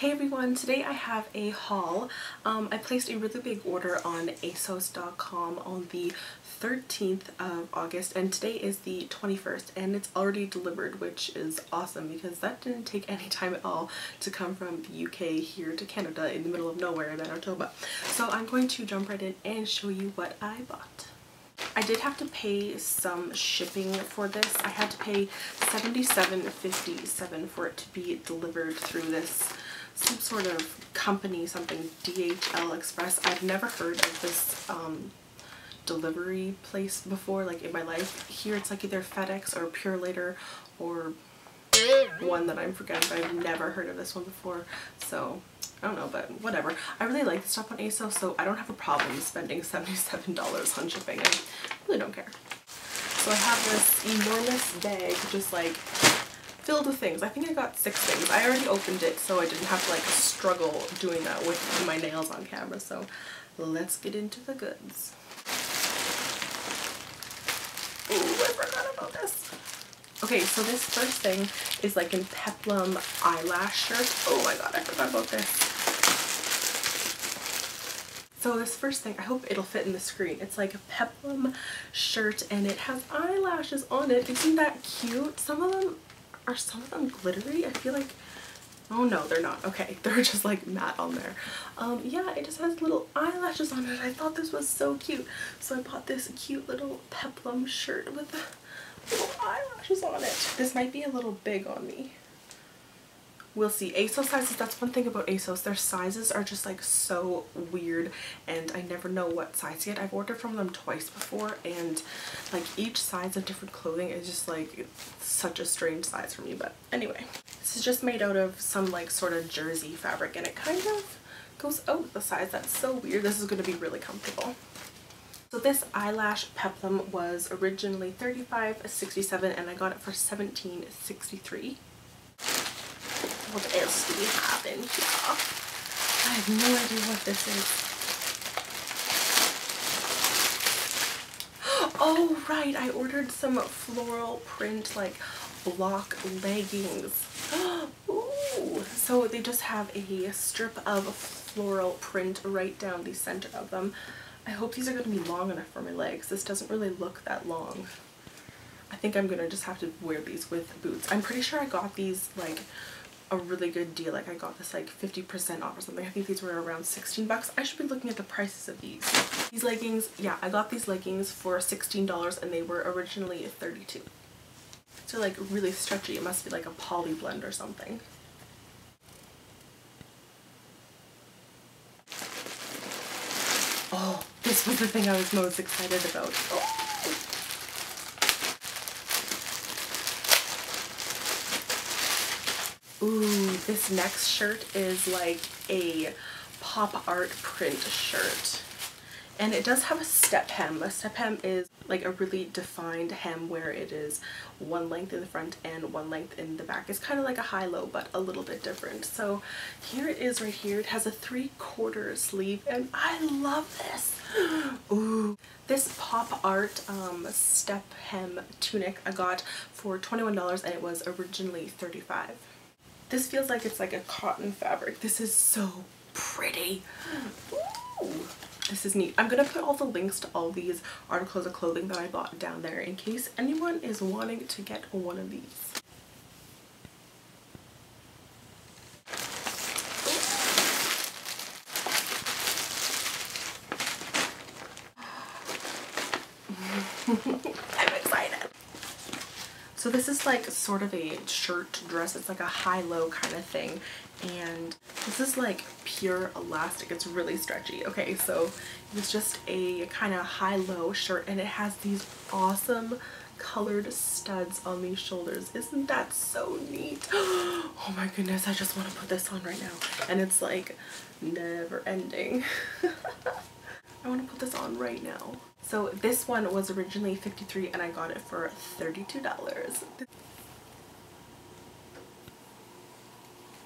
Hey everyone, today I have a haul. Um, I placed a really big order on ASOS.com on the 13th of August and today is the 21st and it's already delivered which is awesome because that didn't take any time at all to come from the UK here to Canada in the middle of nowhere in Manitoba. So I'm going to jump right in and show you what I bought. I did have to pay some shipping for this. I had to pay $77.57 for it to be delivered through this some sort of company, something DHL Express. I've never heard of this um, delivery place before, like in my life. Here it's like either FedEx or Purolator or one that I'm forgetting, but I've never heard of this one before. So I don't know, but whatever. I really like the stuff on ASOS, so I don't have a problem spending $77 on shipping. I really don't care. So I have this enormous bag just like filled with things. I think I got six things. I already opened it so I didn't have to like struggle doing that with my nails on camera. So let's get into the goods. Ooh, I forgot about this. Okay, so this first thing is like in peplum eyelash shirt. Oh my god, I forgot about this. So this first thing, I hope it'll fit in the screen. It's like a peplum shirt and it has eyelashes on it. Isn't that cute? Some of them are some of them glittery? I feel like, oh no, they're not. Okay, they're just like matte on there. Um, yeah, it just has little eyelashes on it. I thought this was so cute. So I bought this cute little peplum shirt with little eyelashes on it. This might be a little big on me we'll see ASOS sizes that's one thing about ASOS their sizes are just like so weird and I never know what size get I've ordered from them twice before and like each size of different clothing is just like such a strange size for me but anyway this is just made out of some like sort of jersey fabric and it kind of goes out the size that's so weird this is going to be really comfortable so this eyelash peplum was originally 35.67 and I got it for 17.63 what else do we have in here? I have no idea what this is. Oh, right. I ordered some floral print, like, block leggings. Ooh. So they just have a strip of floral print right down the center of them. I hope these are going to be long enough for my legs. This doesn't really look that long. I think I'm going to just have to wear these with boots. I'm pretty sure I got these, like, a really good deal. Like I got this like 50% off or something. I think these were around 16 bucks. I should be looking at the prices of these. These leggings, yeah, I got these leggings for $16 and they were originally 32 So like really stretchy. It must be like a poly blend or something. Oh, this was the thing I was most excited about. Oh. Ooh, this next shirt is like a pop art print shirt. And it does have a step hem. A step hem is like a really defined hem where it is one length in the front and one length in the back. It's kind of like a high-low but a little bit different. So here it is right here. It has a three-quarter sleeve and I love this. Ooh. This pop art um, step hem tunic I got for $21 and it was originally 35 this feels like it's like a cotton fabric. This is so pretty. Ooh, this is neat. I'm going to put all the links to all these articles of clothing that I bought down there in case anyone is wanting to get one of these. So this is like sort of a shirt dress. It's like a high-low kind of thing. And this is like pure elastic. It's really stretchy. Okay, so it's just a kind of high-low shirt and it has these awesome colored studs on these shoulders. Isn't that so neat? Oh my goodness, I just want to put this on right now. And it's like never ending. I want to put this on right now. So this one was originally 53 and I got it for $32.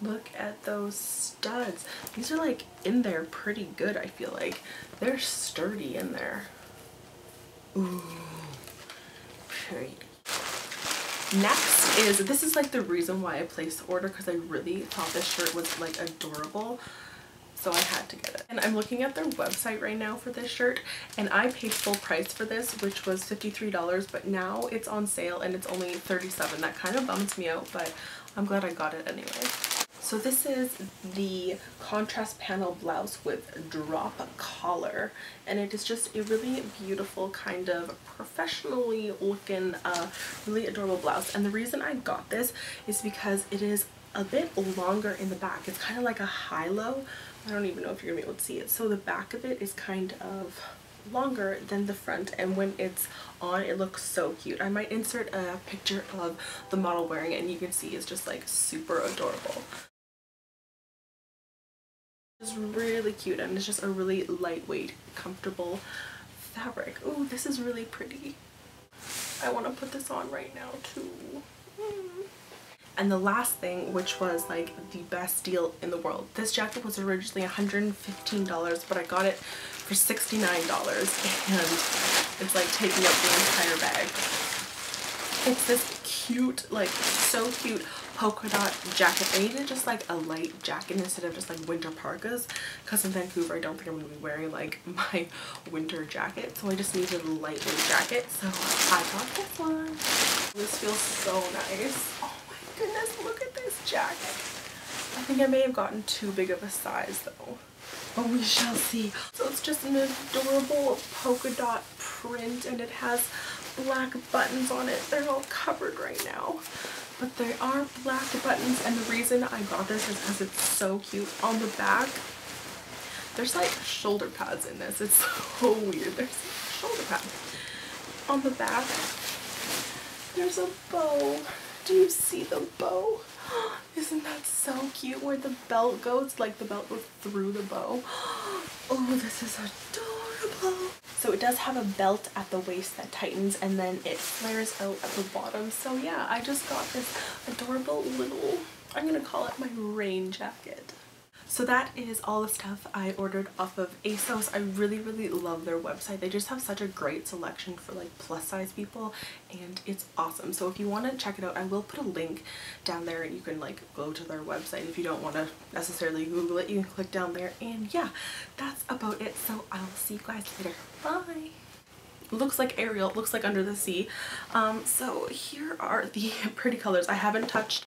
Look at those studs. These are like in there pretty good I feel like. They're sturdy in there. Ooh, pretty. Next is, this is like the reason why I placed the order because I really thought this shirt was like adorable so I had to get it. And I'm looking at their website right now for this shirt and I paid full price for this which was $53 but now it's on sale and it's only 37. That kind of bums me out but I'm glad I got it anyway. So this is the contrast panel blouse with drop collar and it is just a really beautiful kind of professionally looking uh, really adorable blouse and the reason I got this is because it is a bit longer in the back. It's kind of like a high-low. I don't even know if you're gonna be able to see it. So the back of it is kind of longer than the front and when it's on it looks so cute. I might insert a picture of the model wearing it and you can see it's just like super adorable. It's really cute and it's just a really lightweight, comfortable fabric. Oh, this is really pretty. I want to put this on right now too. Mm. And the last thing, which was like the best deal in the world. This jacket was originally $115, but I got it for $69 and it's like taking up the entire bag. It's this cute, like so cute polka dot jacket. I needed just like a light jacket instead of just like winter parkas because in Vancouver I don't think I'm going to be wearing like my winter jacket. So I just needed a lightweight jacket. So I got this one. This feels so nice. Oh goodness, look at this jacket. I think I may have gotten too big of a size though. But we shall see. So it's just an adorable polka dot print and it has black buttons on it. They're all covered right now. But they are black buttons and the reason I got this is because it's so cute. On the back, there's like shoulder pads in this. It's so weird. There's shoulder pads. On the back, there's a bow do you see the bow? Isn't that so cute where the belt goes? Like the belt goes through the bow. Oh, this is adorable. So it does have a belt at the waist that tightens and then it flares out at the bottom. So yeah, I just got this adorable little, I'm gonna call it my rain jacket. So that is all the stuff I ordered off of ASOS. I really, really love their website. They just have such a great selection for like plus size people and it's awesome. So if you want to check it out, I will put a link down there and you can like go to their website. If you don't want to necessarily Google it, you can click down there. And yeah, that's about it. So I'll see you guys later. Bye! looks like Ariel, looks like Under the Sea. Um, so here are the pretty colors. I haven't touched